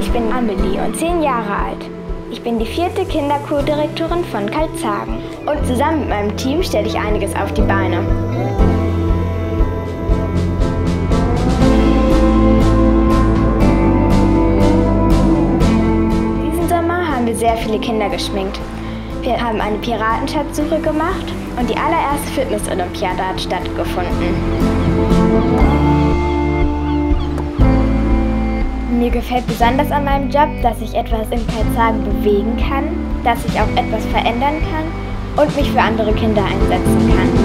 Ich bin Amelie und zehn Jahre alt. Ich bin die vierte Kinderkurdirektorin von Kalzagen. Und zusammen mit meinem Team stelle ich einiges auf die Beine. Diesen Sommer haben wir sehr viele Kinder geschminkt. Wir haben eine Piratenschatzsuche gemacht und die allererste Fitness-Olympiade hat stattgefunden. Gefällt besonders an meinem Job, dass ich etwas in Kalzagen bewegen kann, dass ich auch etwas verändern kann und mich für andere Kinder einsetzen kann.